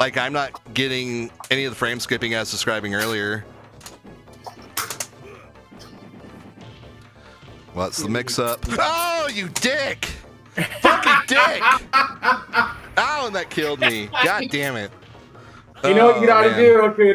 Like I'm not getting any of the frame skipping as describing earlier. What's the mix up? Oh, you dick! Fucking dick! Ow, oh, and that killed me. God damn it. You know what you gotta oh, man. do, okay.